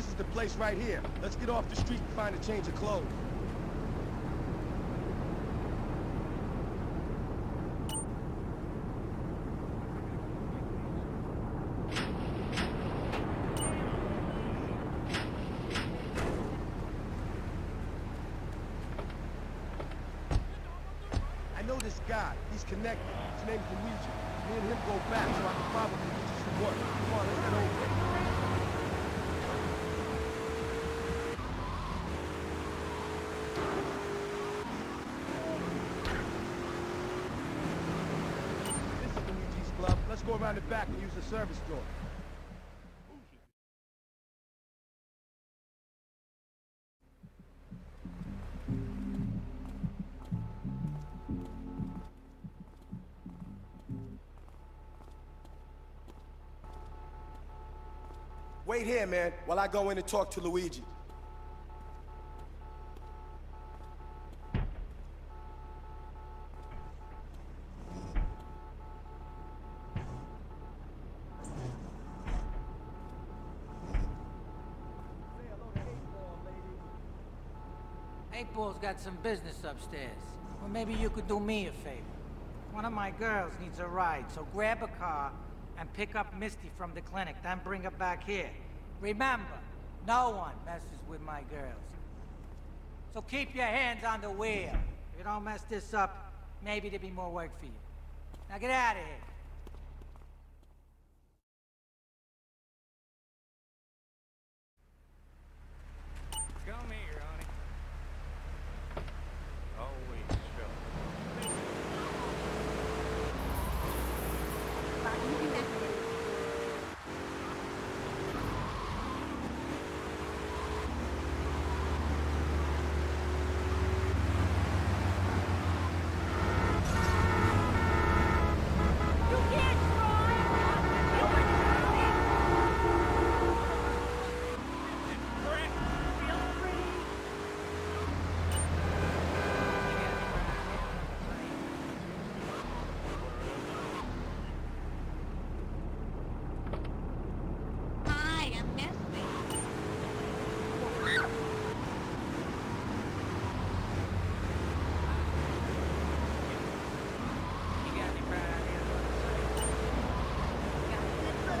This is the place right here. Let's get off the street and find a change of clothes. I know this guy. He's connected. His name's Luigi. Me and him go back, so I can probably get you some work. Come on, let's get over. This is Luigi's club. Let's go around the back and use the service door. Wait here, man, while I go in and talk to Luigi. Eight Ball's got some business upstairs. Well, maybe you could do me a favor. One of my girls needs a ride, so grab a car and pick up Misty from the clinic, then bring her back here. Remember, no one messes with my girls. So keep your hands on the wheel. If you don't mess this up, maybe there'll be more work for you. Now get out of here. Come here, honey. Always show. Hi, I'm Nestle. You got any bright ideas what to say?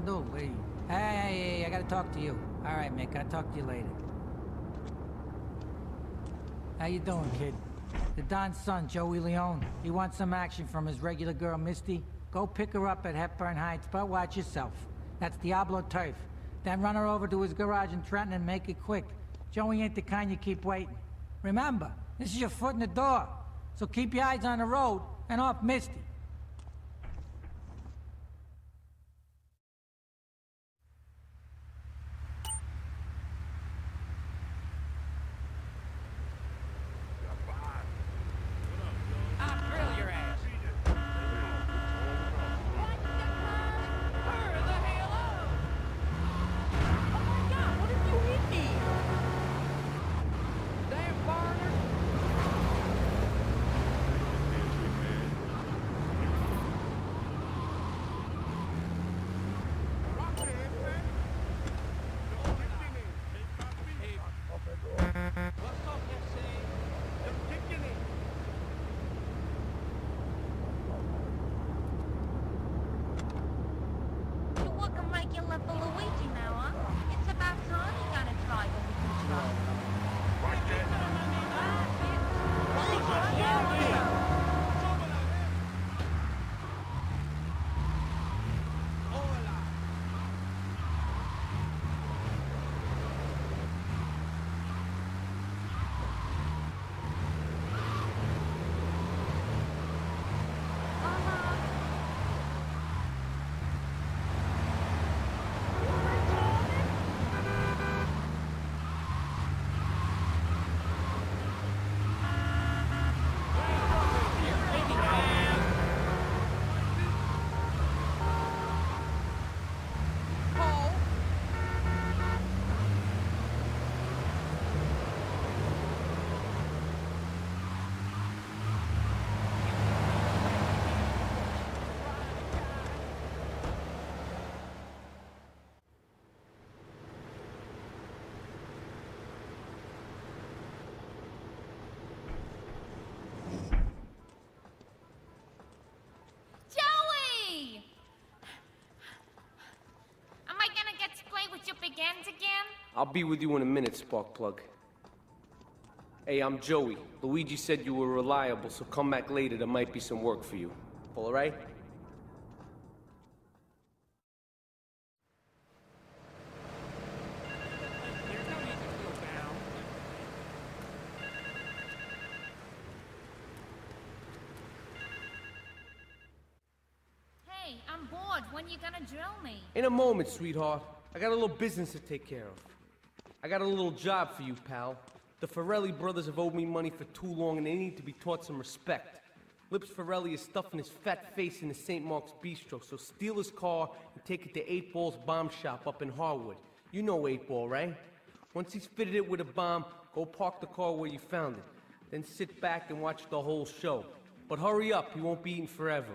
Gonna do? Hey, hey, hey, hey, I gotta talk to you. All right, Mick, I'll talk to you later. How you doing, kid? The Don's son, Joey Leone. He wants some action from his regular girl, Misty. Go pick her up at Hepburn Heights, but watch yourself. That's Diablo Turf. Then run her over to his garage in Trenton and make it quick. Joey ain't the kind you keep waiting. Remember, this is your foot in the door. So keep your eyes on the road and off Misty. Play with your big ends again? I'll be with you in a minute, Sparkplug. Hey, I'm Joey. Luigi said you were reliable, so come back later. There might be some work for you. All right? There's no need to feel bound. Hey, I'm bored. When are you gonna drill me? In a moment, sweetheart. I got a little business to take care of. I got a little job for you, pal. The Forelli brothers have owed me money for too long, and they need to be taught some respect. Lips Forelli is stuffing his fat face in the St. Mark's Bistro, so steal his car and take it to Eight Ball's bomb shop up in Harwood. You know Eight Ball, right? Once he's fitted it with a bomb, go park the car where you found it. Then sit back and watch the whole show. But hurry up, he won't be eating forever.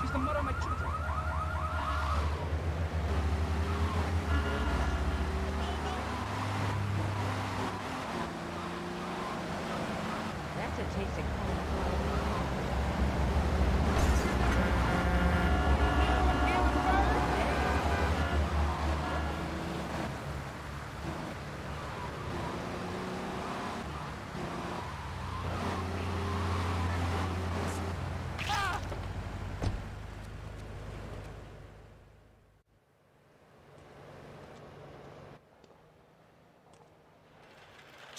She's the mother of my children. That's a taste of cold.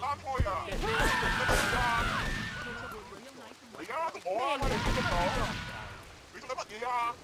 拉破呀！你而家做乜啊？你做乜嘢啊？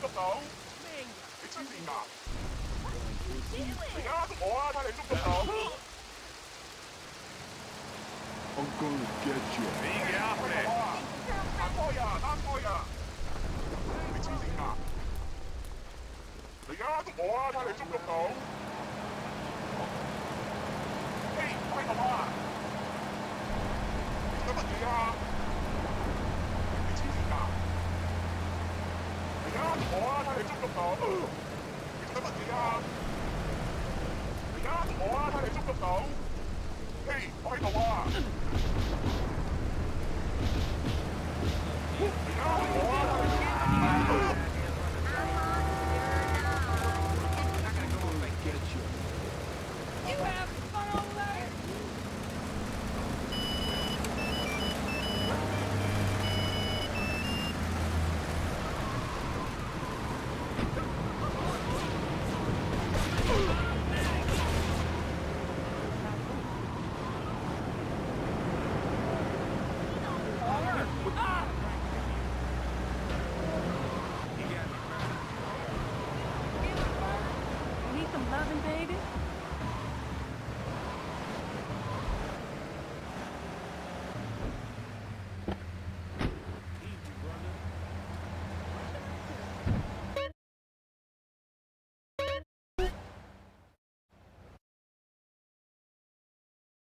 捉到。你真系嘛？你而家捉我啊！睇你捉唔到。我过嚟 get you。你嘅。呀，阿哥呀，你？你而家捉我啊！睇你捉唔到。嘿，快走啊！做乜嘢啊？你做乜嘢啊？你啱我啊，睇你捉唔捉到？嘿，我喺度啊！你啱我